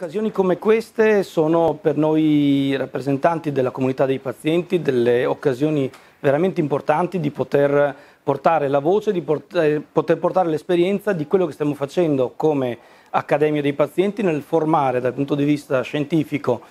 Occasioni come queste sono per noi rappresentanti della comunità dei pazienti delle occasioni veramente importanti di poter portare la voce, di poter portare l'esperienza di quello che stiamo facendo come Accademia dei Pazienti nel formare dal punto di vista scientifico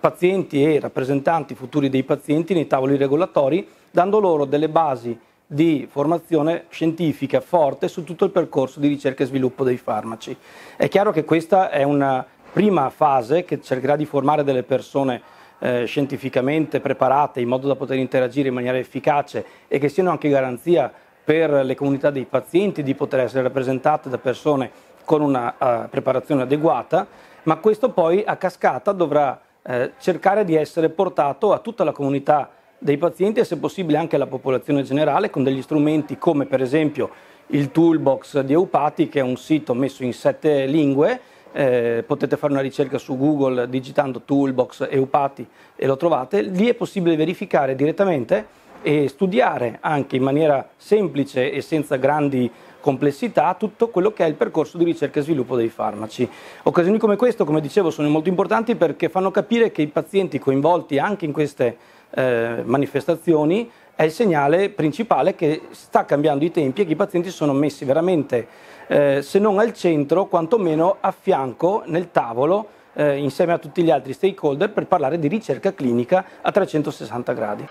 pazienti e rappresentanti futuri dei pazienti nei tavoli regolatori, dando loro delle basi di formazione scientifica forte su tutto il percorso di ricerca e sviluppo dei farmaci. È chiaro che questa è una prima fase che cercherà di formare delle persone eh, scientificamente preparate in modo da poter interagire in maniera efficace e che siano anche garanzia per le comunità dei pazienti di poter essere rappresentate da persone con una uh, preparazione adeguata, ma questo poi a cascata dovrà eh, cercare di essere portato a tutta la comunità dei pazienti e se possibile anche alla popolazione generale con degli strumenti come per esempio il toolbox di Eupati che è un sito messo in sette lingue eh, potete fare una ricerca su Google digitando toolbox Eupati e lo trovate, lì è possibile verificare direttamente e studiare anche in maniera semplice e senza grandi complessità tutto quello che è il percorso di ricerca e sviluppo dei farmaci. Occasioni come questo, come dicevo, sono molto importanti perché fanno capire che i pazienti coinvolti anche in queste eh, manifestazioni è il segnale principale che sta cambiando i tempi e che i pazienti sono messi veramente, eh, se non al centro, quantomeno a fianco nel tavolo eh, insieme a tutti gli altri stakeholder per parlare di ricerca clinica a 360 gradi.